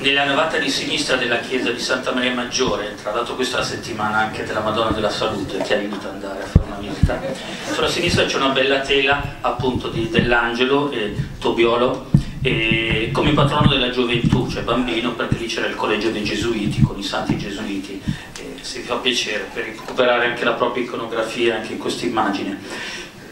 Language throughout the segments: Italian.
nella navata di sinistra della chiesa di Santa Maria Maggiore, tra l'altro questa è la settimana anche della Madonna della Salute che aiuta ad andare a fare una visita, sulla sinistra c'è una bella tela appunto dell'angelo e Tobiolo e come patrono della gioventù, cioè bambino, perché lì c'era il collegio dei gesuiti con i santi gesuiti, e si fa piacere per recuperare anche la propria iconografia anche in questa immagine.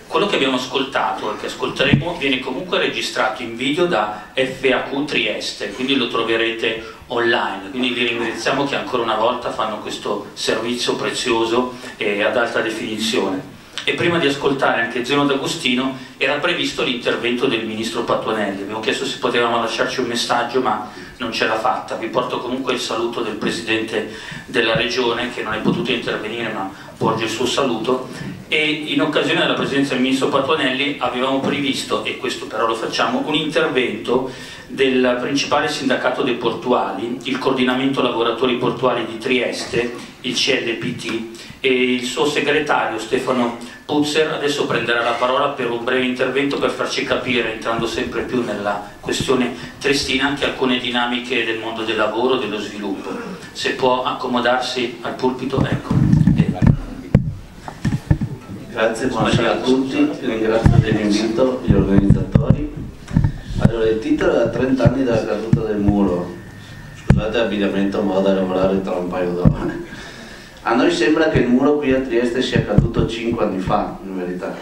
Quello che abbiamo ascoltato e che ascolteremo viene comunque registrato in video da FAQ Trieste, quindi lo troverete online, quindi vi ringraziamo che ancora una volta fanno questo servizio prezioso e ad alta definizione. E prima di ascoltare anche Zeno D'Agostino era previsto l'intervento del ministro Patuanelli, abbiamo chiesto se potevamo lasciarci un messaggio ma non ce l'ha fatta, vi porto comunque il saluto del Presidente della Regione che non è potuto intervenire ma porge il suo saluto. E in occasione della presenza del Ministro Patuanelli avevamo previsto, e questo però lo facciamo, un intervento del principale sindacato dei portuali, il Coordinamento Lavoratori Portuali di Trieste, il CLPT, e il suo segretario Stefano Puzzer adesso prenderà la parola per un breve intervento per farci capire, entrando sempre più nella questione tristina, anche alcune dinamiche del mondo del lavoro dello sviluppo. Se può accomodarsi al pulpito, ecco. Grazie, buonasera a tutti, ringrazio dell'invito gli organizzatori. Allora, il titolo è 30 anni dalla caduta del muro. Scusate l'abbigliamento, ma vado a lavorare tra un paio d'ore. A noi sembra che il muro qui a Trieste sia caduto 5 anni fa, in verità,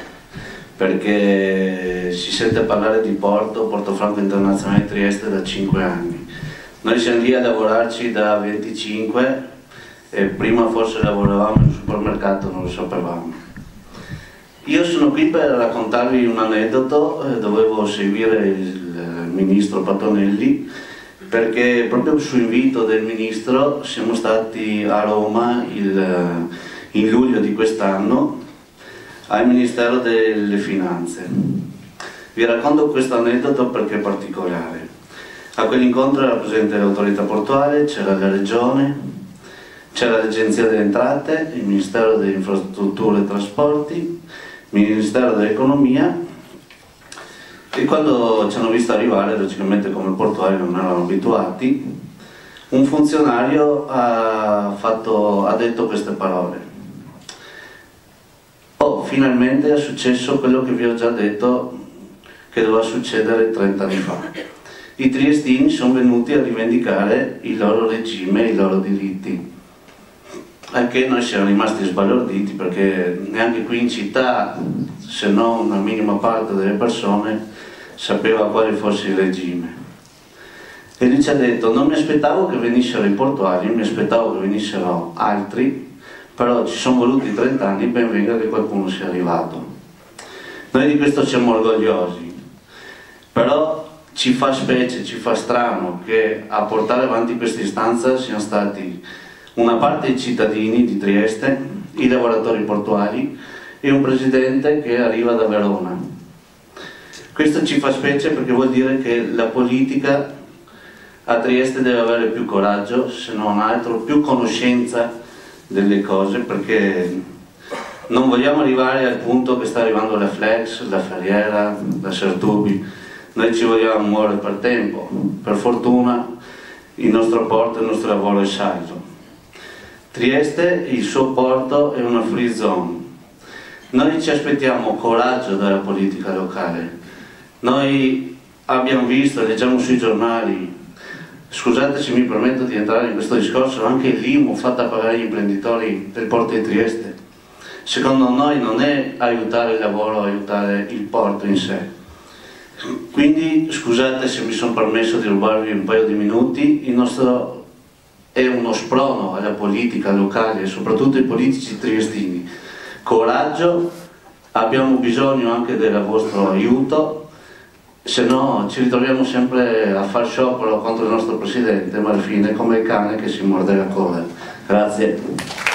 perché si sente parlare di Porto, Porto Franco Internazionale Trieste da 5 anni. Noi siamo lì a lavorarci da 25 e prima forse lavoravamo in un supermercato, non lo sapevamo. Io sono qui per raccontarvi un aneddoto, eh, dovevo seguire il ministro Patonelli perché proprio su invito del Ministro siamo stati a Roma il, in luglio di quest'anno al Ministero delle Finanze. Vi racconto questo aneddoto perché è particolare. A quell'incontro era presente l'autorità portuale, c'era la Regione, c'era l'Agenzia delle Entrate, il Ministero delle Infrastrutture e Trasporti, il Ministero dell'Economia e quando ci hanno visto arrivare, logicamente come portuali non erano abituati, un funzionario ha, fatto, ha detto queste parole. Oh, finalmente è successo quello che vi ho già detto che doveva succedere 30 anni fa. I triestini sono venuti a rivendicare il loro regime, i loro diritti. Anche noi siamo rimasti sbalorditi perché neanche qui in città, se non una minima parte delle persone, sapeva quale fosse il regime. E lui ci ha detto, non mi aspettavo che venissero i portuali, mi aspettavo che venissero altri, però ci sono voluti 30 anni, ben venga che qualcuno sia arrivato. Noi di questo siamo orgogliosi, però ci fa specie, ci fa strano che a portare avanti questa istanza siano stati una parte i cittadini di Trieste, i lavoratori portuali e un presidente che arriva da Verona questo ci fa specie perché vuol dire che la politica a Trieste deve avere più coraggio, se non altro, più conoscenza delle cose perché non vogliamo arrivare al punto che sta arrivando la Flex, la Ferriera, la Sertubi, noi ci vogliamo muovere per tempo, per fortuna il nostro porto, il nostro lavoro è saldo. Trieste, il suo porto è una free zone. Noi ci aspettiamo coraggio dalla politica locale, noi abbiamo visto, leggiamo sui giornali, scusate se mi permetto di entrare in questo discorso, anche l'IMU fatta pagare agli imprenditori del porto di Trieste. Secondo noi non è aiutare il lavoro, aiutare il porto in sé. Quindi scusate se mi sono permesso di rubarvi un paio di minuti, il nostro è uno sprono alla politica locale, soprattutto ai politici triestini. Coraggio, abbiamo bisogno anche del vostro aiuto se no ci ritroviamo sempre a far sciopero contro il nostro presidente, ma alla fine come il cane che si morde la coda. Grazie.